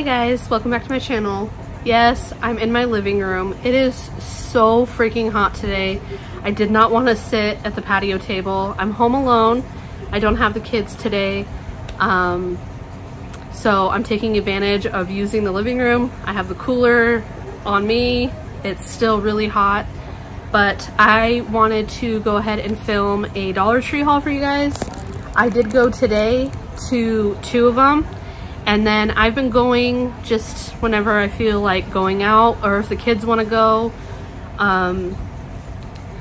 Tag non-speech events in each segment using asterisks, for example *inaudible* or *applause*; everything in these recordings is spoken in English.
Hey guys, welcome back to my channel. Yes, I'm in my living room. It is so freaking hot today. I did not want to sit at the patio table. I'm home alone. I don't have the kids today. Um, so I'm taking advantage of using the living room. I have the cooler on me. It's still really hot, but I wanted to go ahead and film a Dollar Tree haul for you guys. I did go today to two of them and then I've been going just whenever I feel like going out or if the kids want to go. Um,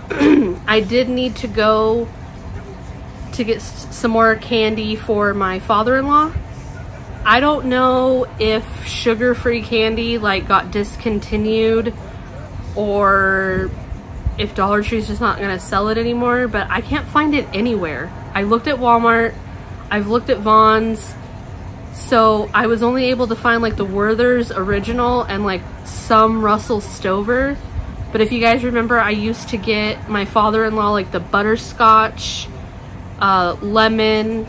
*clears throat* I did need to go to get some more candy for my father-in-law. I don't know if sugar-free candy like got discontinued or if Dollar Tree's just not gonna sell it anymore, but I can't find it anywhere. I looked at Walmart, I've looked at Vons, so I was only able to find like the Werther's original and like some Russell Stover. But if you guys remember, I used to get my father-in-law like the butterscotch, uh, lemon,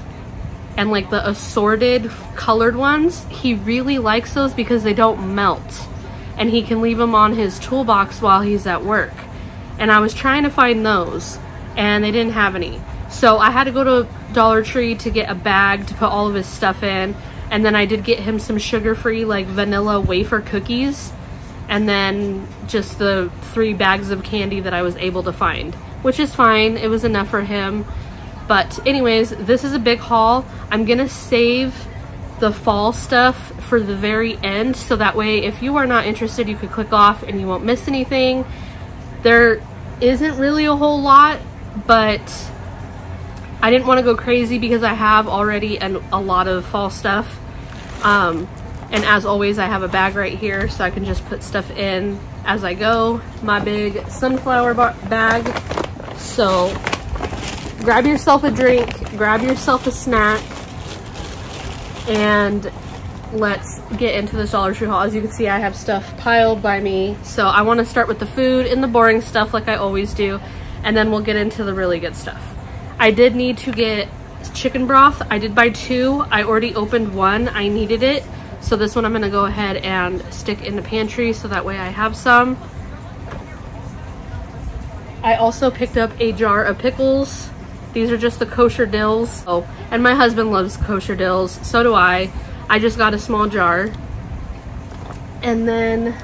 and like the assorted colored ones. He really likes those because they don't melt. And he can leave them on his toolbox while he's at work. And I was trying to find those and they didn't have any. So I had to go to Dollar Tree to get a bag to put all of his stuff in and then I did get him some sugar-free like vanilla wafer cookies. And then just the three bags of candy that I was able to find, which is fine. It was enough for him. But anyways, this is a big haul. I'm gonna save the fall stuff for the very end. So that way, if you are not interested, you could click off and you won't miss anything. There isn't really a whole lot, but I didn't want to go crazy because I have already an, a lot of fall stuff. Um, and as always, I have a bag right here so I can just put stuff in as I go. My big sunflower bag. So grab yourself a drink, grab yourself a snack, and let's get into this Dollar Tree haul. As you can see, I have stuff piled by me. So I want to start with the food and the boring stuff like I always do, and then we'll get into the really good stuff. I did need to get chicken broth. I did buy two. I already opened one. I needed it. So this one I'm going to go ahead and stick in the pantry so that way I have some. I also picked up a jar of pickles. These are just the kosher dills. Oh, and my husband loves kosher dills. So do I. I just got a small jar. And then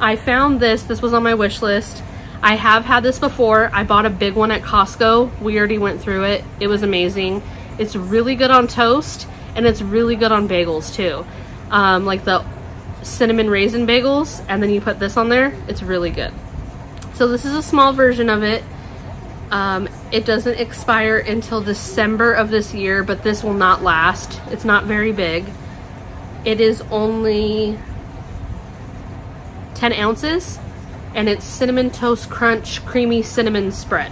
I found this. This was on my wish list. I have had this before. I bought a big one at Costco. We already went through it. It was amazing. It's really good on toast and it's really good on bagels too. Um, like the cinnamon raisin bagels and then you put this on there. It's really good. So this is a small version of it. Um, it doesn't expire until December of this year, but this will not last. It's not very big. It is only 10 ounces and it's Cinnamon Toast Crunch Creamy Cinnamon Spread.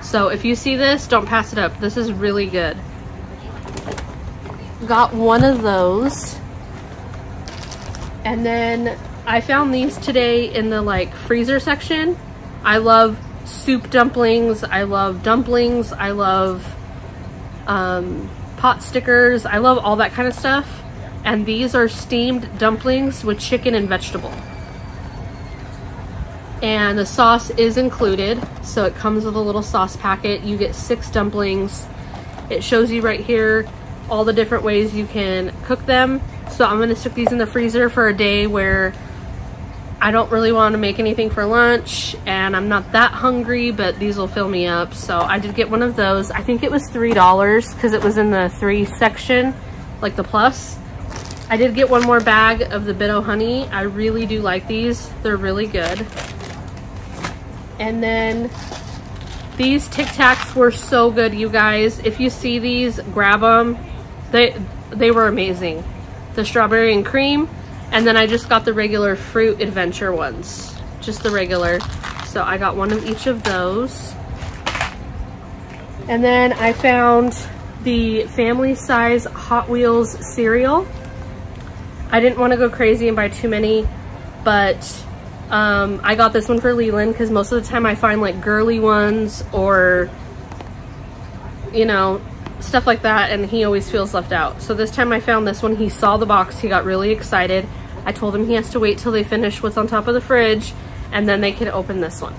So if you see this, don't pass it up. This is really good. Got one of those. And then I found these today in the like freezer section. I love soup dumplings. I love dumplings. I love um, pot stickers. I love all that kind of stuff. And these are steamed dumplings with chicken and vegetable and the sauce is included so it comes with a little sauce packet. You get six dumplings. It shows you right here all the different ways you can cook them. So I'm gonna stick these in the freezer for a day where I don't really want to make anything for lunch and I'm not that hungry but these will fill me up. So I did get one of those. I think it was three dollars because it was in the three section like the plus. I did get one more bag of the Bit-O-Honey I really do like these. They're really good and then these Tic Tacs were so good, you guys. If you see these, grab them. They, they were amazing. The strawberry and cream. And then I just got the regular fruit adventure ones. Just the regular. So I got one of each of those. And then I found the family size Hot Wheels cereal. I didn't want to go crazy and buy too many, but um, I got this one for Leland because most of the time I find like girly ones or, you know, stuff like that and he always feels left out. So this time I found this one, he saw the box, he got really excited. I told him he has to wait till they finish what's on top of the fridge and then they can open this one.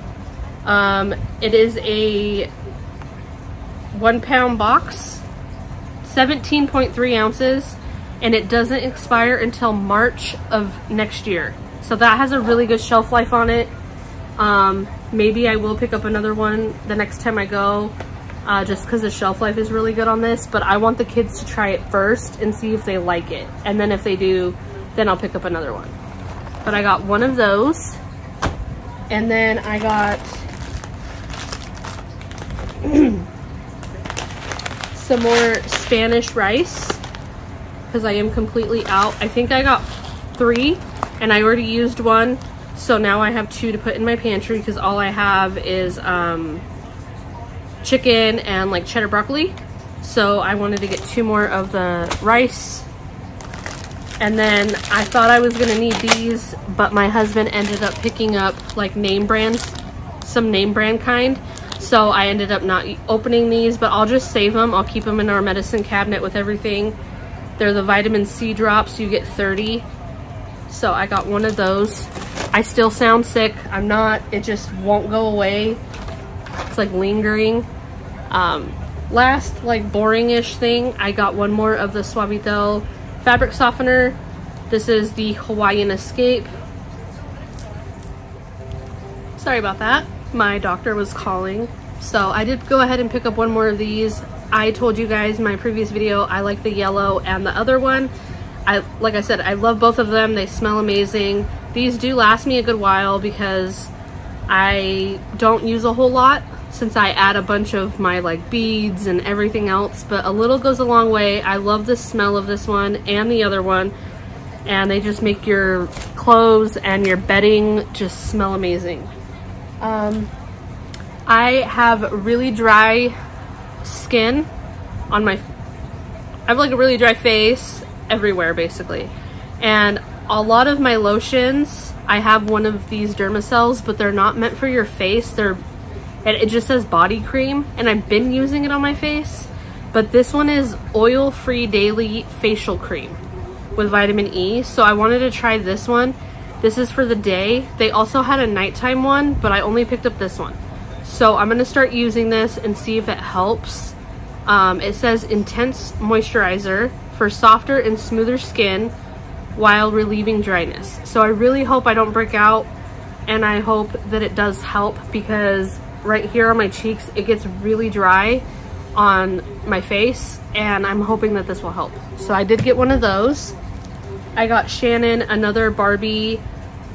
Um, it is a one pound box, 17.3 ounces, and it doesn't expire until March of next year. So that has a really good shelf life on it. Um, maybe I will pick up another one the next time I go uh, just because the shelf life is really good on this, but I want the kids to try it first and see if they like it. And then if they do, then I'll pick up another one. But I got one of those. And then I got *clears throat* some more Spanish rice because I am completely out. I think I got three and I already used one. So now I have two to put in my pantry because all I have is um, chicken and like cheddar broccoli. So I wanted to get two more of the rice. And then I thought I was gonna need these, but my husband ended up picking up like name brands, some name brand kind. So I ended up not opening these, but I'll just save them. I'll keep them in our medicine cabinet with everything. They're the vitamin C drops, you get 30. So I got one of those. I still sound sick. I'm not, it just won't go away. It's like lingering. Um, last like boring-ish thing, I got one more of the Suavitel fabric softener. This is the Hawaiian Escape. Sorry about that. My doctor was calling. So I did go ahead and pick up one more of these. I told you guys in my previous video, I like the yellow and the other one. I Like I said, I love both of them. They smell amazing. These do last me a good while because I don't use a whole lot since I add a bunch of my like beads and everything else, but a little goes a long way. I love the smell of this one and the other one, and they just make your clothes and your bedding just smell amazing. Um, I have really dry skin on my, I have like a really dry face everywhere basically. And a lot of my lotions, I have one of these Dermasils, but they're not meant for your face. They're and it just says body cream and I've been using it on my face but this one is oil-free daily facial cream with vitamin E. So I wanted to try this one. This is for the day. They also had a nighttime one but I only picked up this one. So I'm gonna start using this and see if it helps. Um, it says intense moisturizer for softer and smoother skin while relieving dryness so I really hope I don't break out and I hope that it does help because right here on my cheeks, it gets really dry on my face and I'm hoping that this will help. So I did get one of those. I got Shannon another Barbie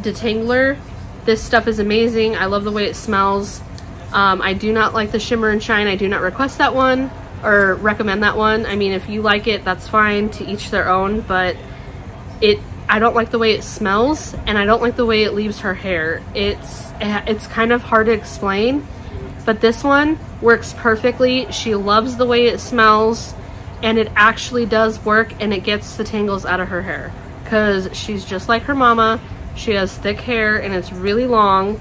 detangler. This stuff is amazing. I love the way it smells. Um, I do not like the shimmer and shine. I do not request that one or recommend that one. I mean, if you like it, that's fine to each their own, but it I don't like the way it smells and I don't like the way it leaves her hair. It's it's kind of hard to explain but this one works perfectly. She loves the way it smells and it actually does work and it gets the tangles out of her hair because she's just like her mama. She has thick hair and it's really long.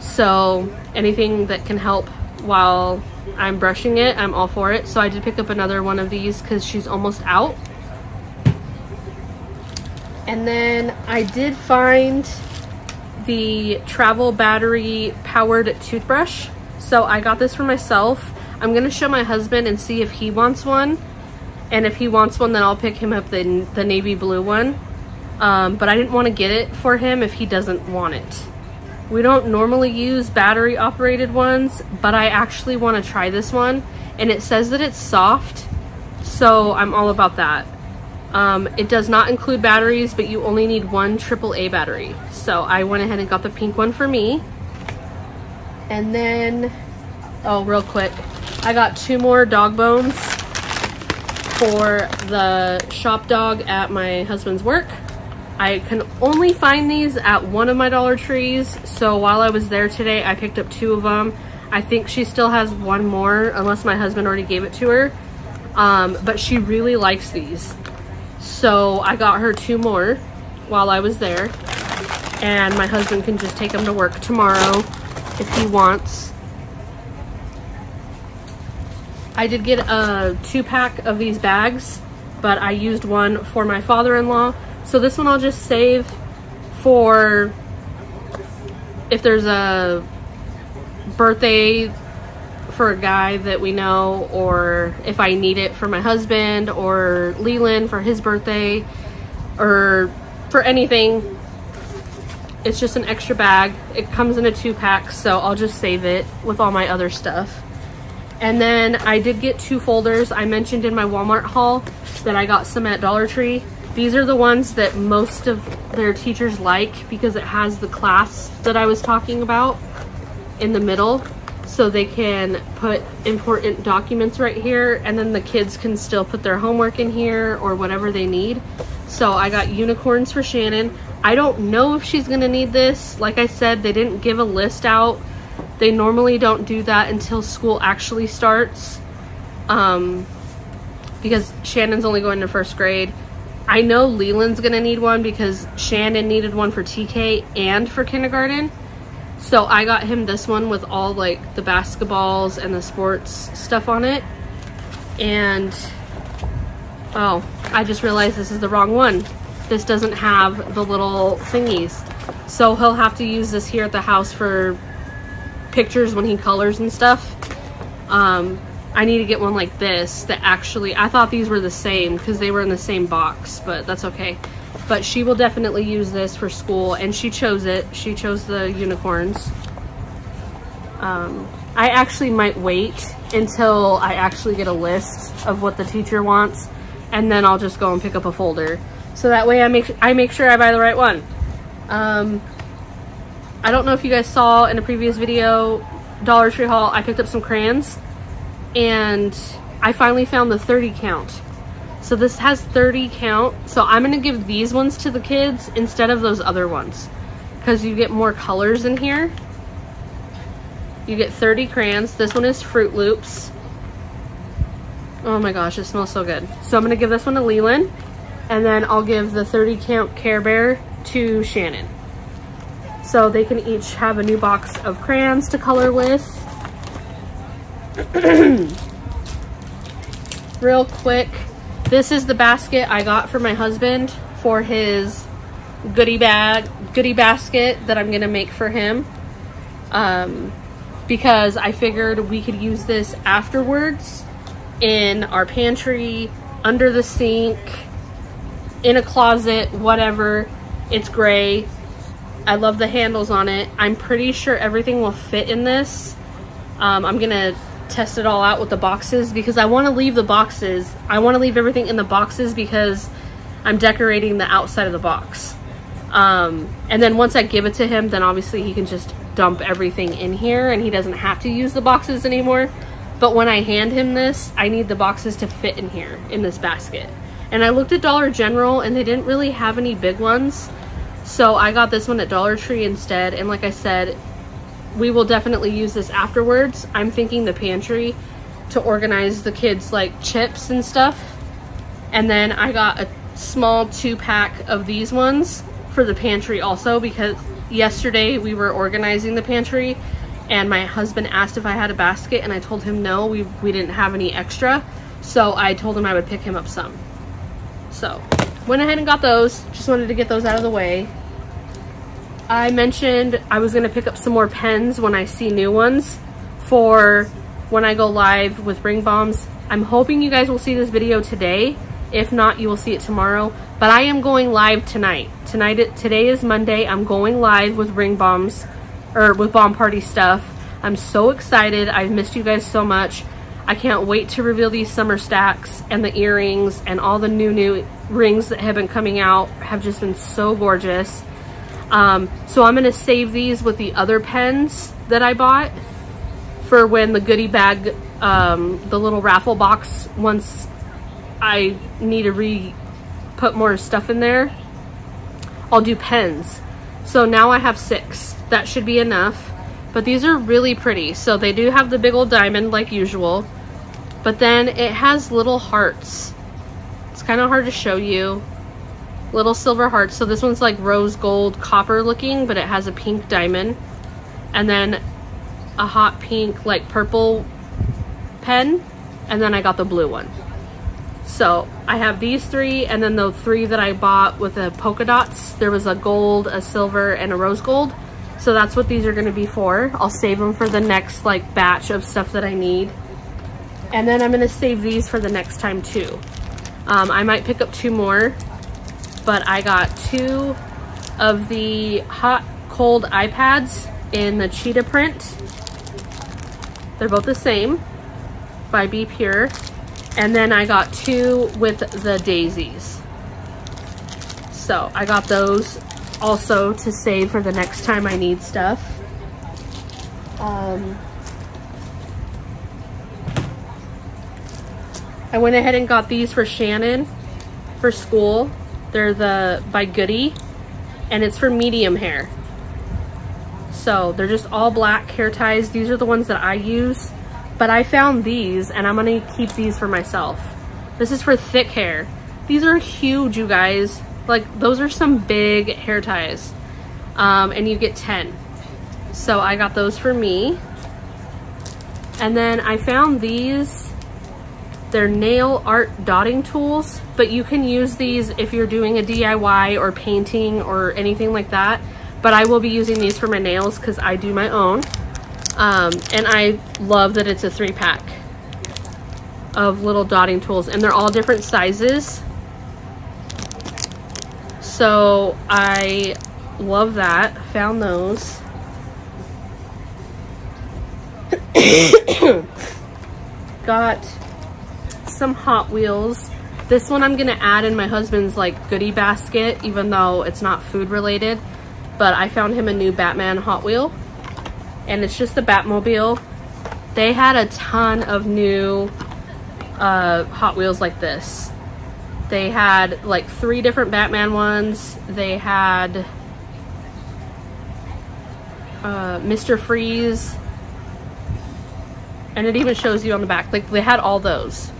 So anything that can help while I'm brushing it, I'm all for it. So I did pick up another one of these because she's almost out. And then I did find the travel battery powered toothbrush. So I got this for myself. I'm gonna show my husband and see if he wants one. And if he wants one, then I'll pick him up the, the navy blue one. Um, but I didn't want to get it for him if he doesn't want it. We don't normally use battery operated ones, but I actually want to try this one. And it says that it's soft, so I'm all about that. Um, it does not include batteries, but you only need one AAA battery. So I went ahead and got the pink one for me. And then, oh, real quick, I got two more dog bones for the shop dog at my husband's work. I can only find these at one of my Dollar Trees. So while I was there today, I picked up two of them. I think she still has one more unless my husband already gave it to her. Um, but she really likes these. So I got her two more while I was there. And my husband can just take them to work tomorrow if he wants. I did get a two pack of these bags, but I used one for my father-in-law. So this one I'll just save for if there's a birthday for a guy that we know or if I need it for my husband or Leland for his birthday or for anything. It's just an extra bag. It comes in a two pack, so I'll just save it with all my other stuff. And then I did get two folders. I mentioned in my Walmart haul that I got some at Dollar Tree. These are the ones that most of their teachers like because it has the class that I was talking about in the middle so they can put important documents right here and then the kids can still put their homework in here or whatever they need. So I got unicorns for Shannon. I don't know if she's gonna need this. Like I said, they didn't give a list out. They normally don't do that until school actually starts. Um, because Shannon's only going to first grade. I know Leland's gonna need one because Shannon needed one for TK and for kindergarten. So I got him this one with all like the basketballs and the sports stuff on it. And, oh, I just realized this is the wrong one. This doesn't have the little thingies. So he'll have to use this here at the house for pictures when he colors and stuff. Um, I need to get one like this that actually, I thought these were the same because they were in the same box, but that's okay but she will definitely use this for school and she chose it. She chose the unicorns. Um, I actually might wait until I actually get a list of what the teacher wants and then I'll just go and pick up a folder. So that way I make, I make sure I buy the right one. Um, I don't know if you guys saw in a previous video, Dollar Tree haul, I picked up some crayons and I finally found the 30 count. So this has 30 count. So I'm gonna give these ones to the kids instead of those other ones because you get more colors in here. You get 30 crayons. This one is Froot Loops. Oh my gosh, it smells so good. So I'm gonna give this one to Leland and then I'll give the 30 count Care Bear to Shannon. So they can each have a new box of crayons to color with. *clears throat* Real quick, this is the basket I got for my husband for his goodie bag, goodie basket that I'm gonna make for him. Um, because I figured we could use this afterwards in our pantry, under the sink, in a closet, whatever. It's gray. I love the handles on it. I'm pretty sure everything will fit in this. Um, I'm gonna test it all out with the boxes because I want to leave the boxes. I want to leave everything in the boxes because I'm decorating the outside of the box. Um, and then once I give it to him, then obviously he can just dump everything in here and he doesn't have to use the boxes anymore. But when I hand him this, I need the boxes to fit in here in this basket. And I looked at Dollar General and they didn't really have any big ones. So I got this one at Dollar Tree instead. And like I said, we will definitely use this afterwards. I'm thinking the pantry to organize the kids like chips and stuff. And then I got a small two pack of these ones for the pantry also because yesterday we were organizing the pantry and my husband asked if I had a basket and I told him no, we, we didn't have any extra. So I told him I would pick him up some. So went ahead and got those. Just wanted to get those out of the way. I mentioned I was gonna pick up some more pens when I see new ones for when I go live with Ring Bombs. I'm hoping you guys will see this video today. If not, you will see it tomorrow. But I am going live tonight. Tonight, today is Monday. I'm going live with Ring Bombs, or with Bomb Party stuff. I'm so excited. I've missed you guys so much. I can't wait to reveal these summer stacks and the earrings and all the new, new rings that have been coming out have just been so gorgeous. Um, so I'm gonna save these with the other pens that I bought for when the goodie bag, um, the little raffle box, once I need to re put more stuff in there, I'll do pens. So now I have six. That should be enough. But these are really pretty. So they do have the big old diamond like usual. But then it has little hearts. It's kind of hard to show you little silver hearts. So this one's like rose gold copper looking, but it has a pink diamond. And then a hot pink like purple pen. and then I got the blue one. So I have these three and then the three that I bought with the polka dots. There was a gold, a silver, and a rose gold. So that's what these are gonna be for. I'll save them for the next like batch of stuff that I need. And then I'm gonna save these for the next time too. Um, I might pick up two more, but I got two of the hot cold eye pads in the cheetah print. They're both the same by Be Pure. And then I got two with the daisies. So I got those also to save for the next time I need stuff. Um, I went ahead and got these for Shannon for school. They're the by Goody and it's for medium hair. So they're just all black hair ties. These are the ones that I use, but I found these and I'm gonna keep these for myself. This is for thick hair. These are huge, you guys. Like those are some big hair ties. Um, and you get 10. So I got those for me. And then I found these, they're nail art dotting tools, but you can use these if you're doing a DIY or painting or anything like that. But I will be using these for my nails because I do my own. Um, and I love that it's a three pack of little dotting tools and they're all different sizes. So I love that. Found those. *coughs* Got some Hot Wheels. This one I'm gonna add in my husband's like goodie basket, even though it's not food related. But I found him a new Batman Hot Wheel. And it's just the Batmobile. They had a ton of new uh, Hot Wheels like this. They had like three different Batman ones. They had uh, Mr. Freeze. And it even shows you on the back. Like they had all those.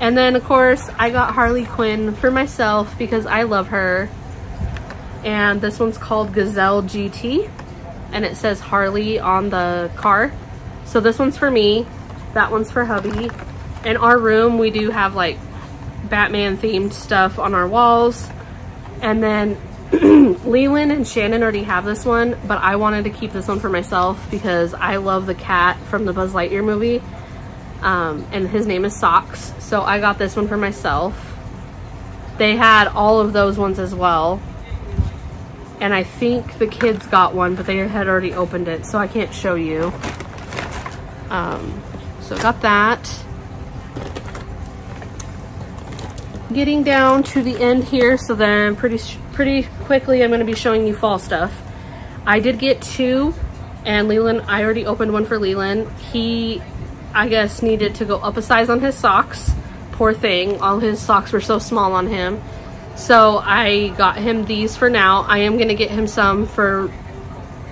And then of course I got Harley Quinn for myself because I love her. And this one's called Gazelle GT. And it says Harley on the car. So this one's for me. That one's for hubby. In our room, we do have like Batman themed stuff on our walls. And then *clears throat* Leland and Shannon already have this one, but I wanted to keep this one for myself because I love the cat from the Buzz Lightyear movie. Um, and his name is Sox. So I got this one for myself. They had all of those ones as well. And I think the kids got one, but they had already opened it, so I can't show you. Um, so got that. getting down to the end here, so then pretty pretty quickly I'm going to be showing you fall stuff. I did get two, and Leland, I already opened one for Leland. He, I guess, needed to go up a size on his socks. Poor thing, all his socks were so small on him. So I got him these for now. I am going to get him some for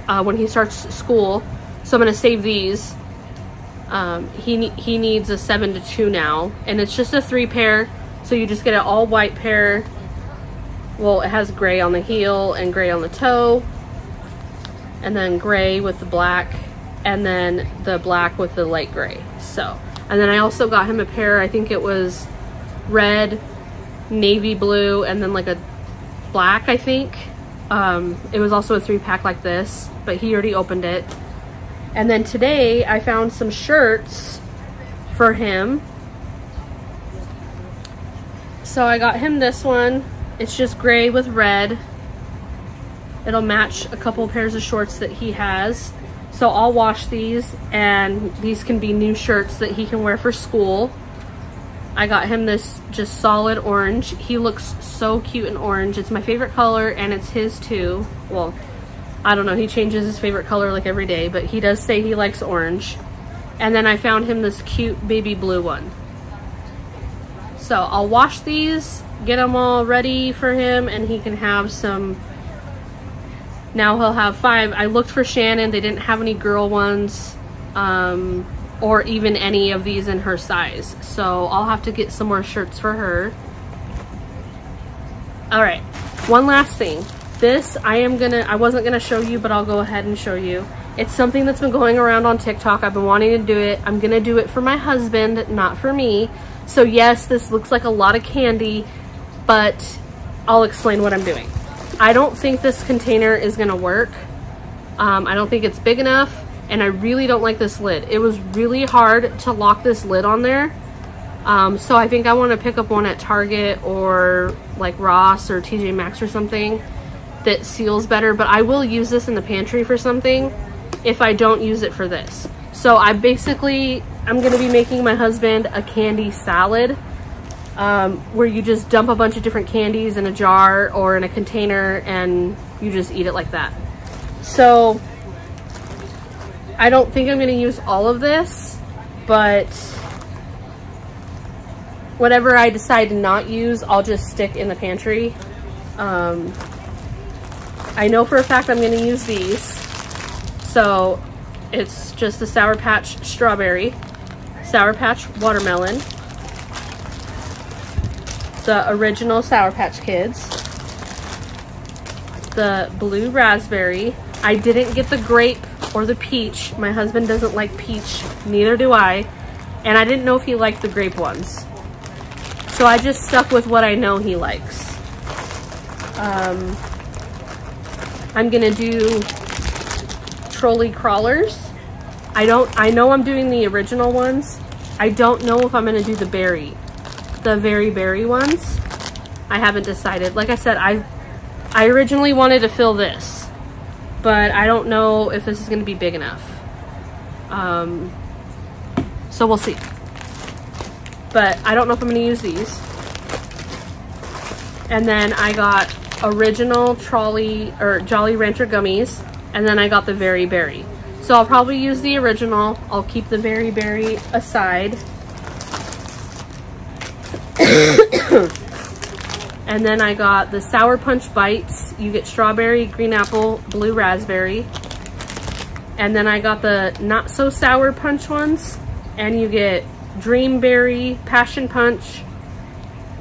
uh, when he starts school. So I'm going to save these. Um, he, he needs a 7 to 2 now. And it's just a 3 pair. So you just get an all white pair. Well, it has gray on the heel and gray on the toe. And then gray with the black. And then the black with the light gray. So, and then I also got him a pair, I think it was red, navy blue, and then like a black, I think. Um, it was also a three pack like this, but he already opened it. And then today I found some shirts for him so I got him this one. It's just gray with red. It'll match a couple pairs of shorts that he has. So I'll wash these and these can be new shirts that he can wear for school. I got him this just solid orange. He looks so cute in orange. It's my favorite color and it's his too. Well, I don't know. He changes his favorite color like every day, but he does say he likes orange. And then I found him this cute baby blue one. So I'll wash these, get them all ready for him, and he can have some. Now he'll have five. I looked for Shannon. They didn't have any girl ones um, or even any of these in her size. So I'll have to get some more shirts for her. All right, one last thing. This I am gonna, I wasn't gonna show you, but I'll go ahead and show you. It's something that's been going around on TikTok. I've been wanting to do it. I'm gonna do it for my husband, not for me. So yes, this looks like a lot of candy, but I'll explain what I'm doing. I don't think this container is gonna work. Um, I don't think it's big enough and I really don't like this lid. It was really hard to lock this lid on there. Um, so I think I want to pick up one at Target or like Ross or TJ Maxx or something that seals better. But I will use this in the pantry for something if I don't use it for this. So I basically, I'm to be making my husband a candy salad um, where you just dump a bunch of different candies in a jar or in a container and you just eat it like that. So I don't think I'm going to use all of this, but whatever I decide to not use, I'll just stick in the pantry. Um, I know for a fact I'm going to use these. So it's just the Sour Patch Strawberry, Sour Patch Watermelon, the original Sour Patch Kids, the Blue Raspberry. I didn't get the grape or the peach. My husband doesn't like peach, neither do I. And I didn't know if he liked the grape ones. So I just stuck with what I know he likes. Um, I'm gonna do Trolli crawlers. I don't, I know I'm doing the original ones. I don't know if I'm gonna do the berry, the very berry ones. I haven't decided. Like I said, I, I originally wanted to fill this but I don't know if this is going to be big enough. Um, so we'll see. But I don't know if I'm to use these. And then I got original Trolli or Jolly Rancher gummies. And then I got the Very Berry. So I'll probably use the original. I'll keep the Very Berry aside. *coughs* and then I got the Sour Punch Bites you get strawberry, green apple, blue raspberry. And then I got the not so sour punch ones. And you get dreamberry, passion punch,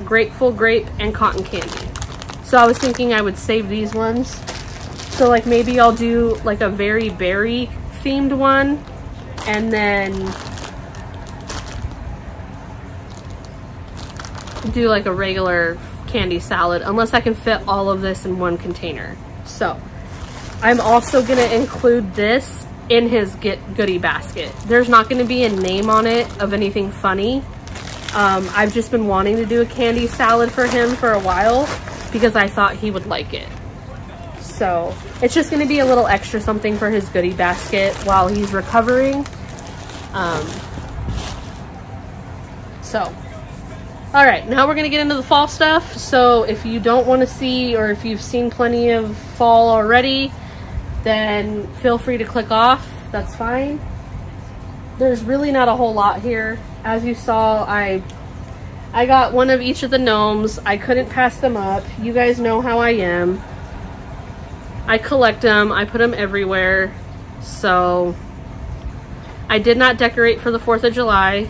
grateful grape, and cotton candy. So I was thinking I would save these ones. So like maybe I'll do like a very berry themed one. And then do like a regular candy salad unless I can fit all of this in one container. So I'm also gonna include this in his get goodie basket. There's not gonna be a name on it of anything funny. Um, I've just been wanting to do a candy salad for him for a while because I thought he would like it. So it's just gonna be a little extra something for his goodie basket while he's recovering. Um, so all right, now we're gonna get into the fall stuff. So if you don't wanna see or if you've seen plenty of fall already, then feel free to click off, that's fine. There's really not a whole lot here. As you saw, I I got one of each of the gnomes. I couldn't pass them up. You guys know how I am. I collect them, I put them everywhere. So I did not decorate for the 4th of July.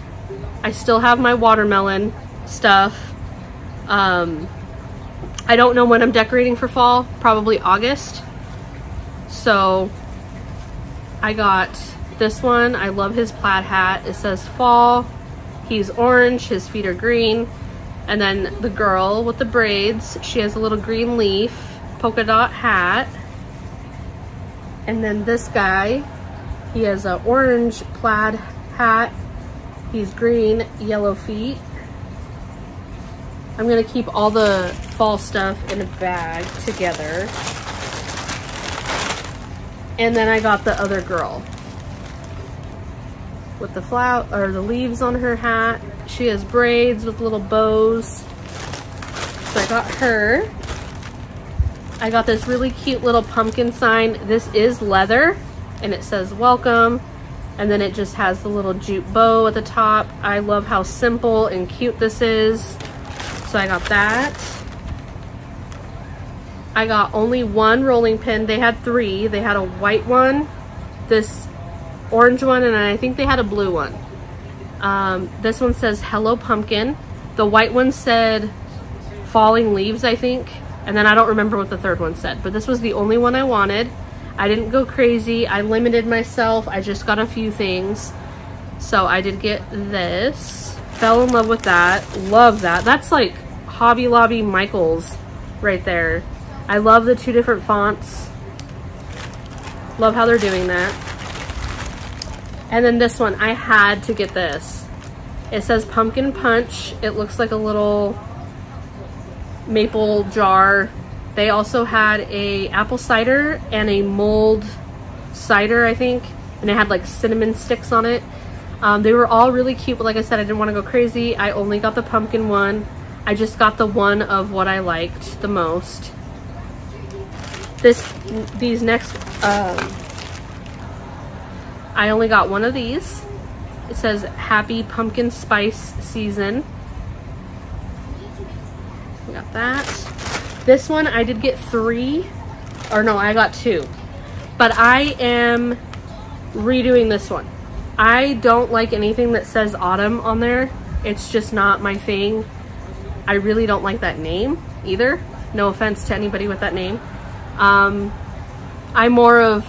I still have my watermelon stuff. Um, I don't know when I'm decorating for fall, probably August. So I got this one. I love his plaid hat. It says fall. He's orange, his feet are green. And then the girl with the braids, she has a little green leaf, polka dot hat. And then this guy, he has an orange plaid hat. He's green, yellow feet. I'm gonna keep all the fall stuff in a bag together. And then I got the other girl with the flower or the leaves on her hat. She has braids with little bows. So I got her. I got this really cute little pumpkin sign. This is leather and it says welcome. And then it just has the little jute bow at the top. I love how simple and cute this is. So I got that. I got only one rolling pin. They had three. They had a white one, this orange one, and I think they had a blue one. Um, this one says Hello Pumpkin. The white one said Falling Leaves, I think. And then I don't remember what the third one said, but this was the only one I wanted. I didn't go crazy. I limited myself. I just got a few things. So I did get this. Fell in love with that. Love that. That's like Hobby Lobby Michaels right there. I love the two different fonts. Love how they're doing that. And then this one, I had to get this. It says Pumpkin Punch. It looks like a little maple jar. They also had a apple cider and a mulled cider, I think. And it had like cinnamon sticks on it. Um, they were all really cute, but like I said, I didn't want to go crazy. I only got the pumpkin one. I just got the one of what I liked the most. This, these next, um, I only got one of these. It says Happy Pumpkin Spice Season. Got that. This one, I did get three, or no, I got two. But I am redoing this one. I don't like anything that says autumn on there. It's just not my thing. I really don't like that name either. No offense to anybody with that name. Um, I'm more of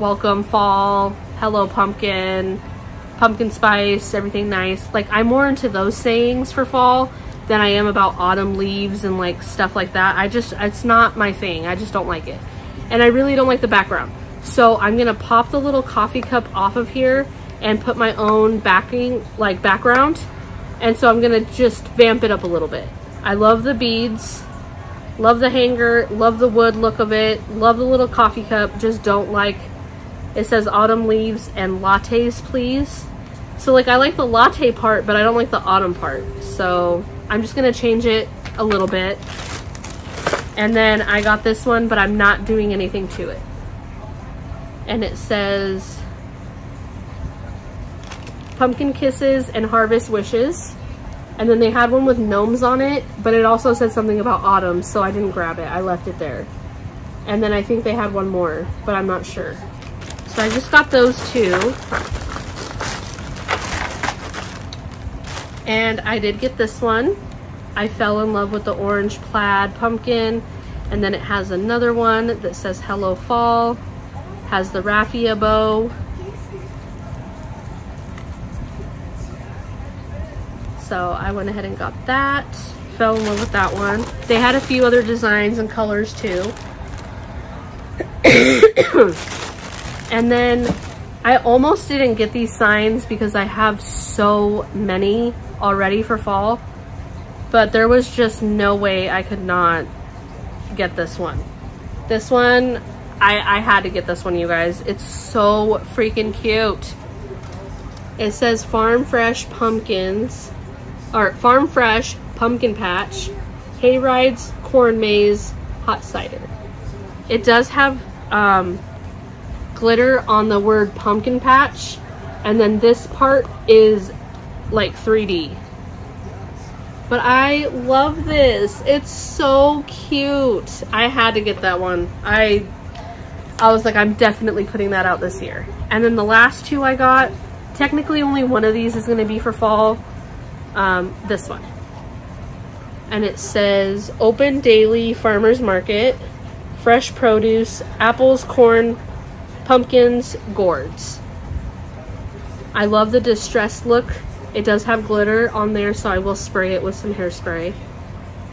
welcome fall, hello pumpkin, pumpkin spice, everything nice. Like I'm more into those sayings for fall than I am about autumn leaves and like stuff like that. I just, it's not my thing. I just don't like it. And I really don't like the background. So I'm gonna pop the little coffee cup off of here and put my own backing, like background. And so I'm gonna just vamp it up a little bit. I love the beads, love the hanger, love the wood look of it, love the little coffee cup, just don't like, it says autumn leaves and lattes please. So like I like the latte part, but I don't like the autumn part. So I'm just gonna change it a little bit. And then I got this one, but I'm not doing anything to it. And it says Pumpkin Kisses and Harvest Wishes. And then they had one with gnomes on it, but it also said something about autumn, so I didn't grab it. I left it there. And then I think they had one more, but I'm not sure. So I just got those two. And I did get this one. I fell in love with the orange plaid pumpkin. And then it has another one that says Hello Fall. Has the raffia bow. So I went ahead and got that. Fell in love with that one. They had a few other designs and colors too. *coughs* and then I almost didn't get these signs because I have so many already for fall. But there was just no way I could not get this one. This one, I, I had to get this one, you guys. It's so freaking cute. It says Farm Fresh Pumpkins, or Farm Fresh Pumpkin Patch, Hay Rides, Corn Maze, Hot Cider. It does have um, glitter on the word pumpkin patch, and then this part is like 3D. But I love this. It's so cute. I had to get that one. I I was like, I'm definitely putting that out this year. And then the last two I got, technically only one of these is going to be for fall. Um, this one. And it says open daily farmer's market, fresh produce, apples, corn, pumpkins, gourds. I love the distressed look it does have glitter on there, so I will spray it with some hairspray.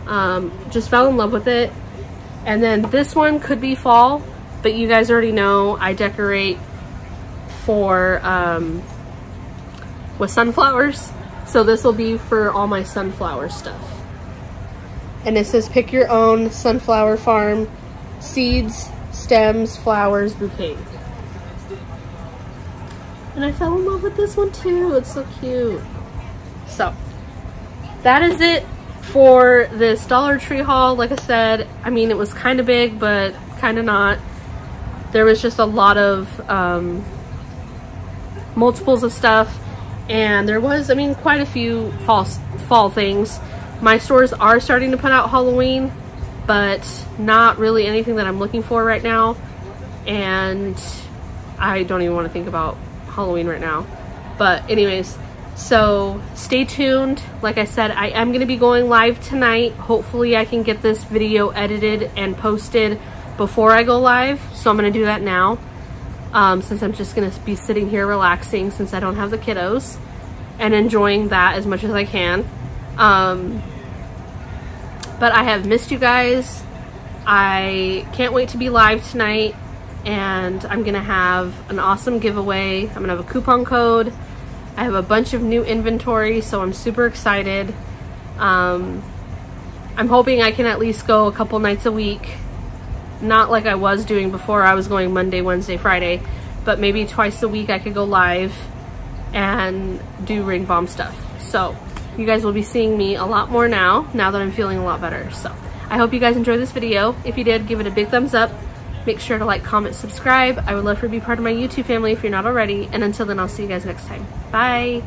Um, just fell in love with it. And then this one could be fall, but you guys already know I decorate for um, with sunflowers. So this will be for all my sunflower stuff. And it says pick your own sunflower farm, seeds, stems, flowers, bouquet. And I fell in love with this one too. It's so cute. So that is it for this Dollar Tree haul. Like I said, I mean, it was kind of big, but kind of not. There was just a lot of um, multiples of stuff. And there was, I mean, quite a few fall, fall things. My stores are starting to put out Halloween, but not really anything that I'm looking for right now. And I don't even want to think about Halloween right now. But anyways, so stay tuned. Like I said, I am going to be going live tonight. Hopefully I can get this video edited and posted before I go live. So I'm gonna do that now um, since I'm just gonna be sitting here relaxing since I don't have the kiddos and enjoying that as much as I can. Um, but I have missed you guys. I can't wait to be live tonight and I'm gonna have an awesome giveaway. I'm gonna have a coupon code. I have a bunch of new inventory, so I'm super excited. Um, I'm hoping I can at least go a couple nights a week. Not like I was doing before. I was going Monday, Wednesday, Friday, but maybe twice a week I could go live and do ring bomb stuff. So you guys will be seeing me a lot more now, now that I'm feeling a lot better. So I hope you guys enjoyed this video. If you did, give it a big thumbs up. Make sure to like, comment, subscribe. I would love for you to be part of my YouTube family if you're not already. And until then, I'll see you guys next time. Bye.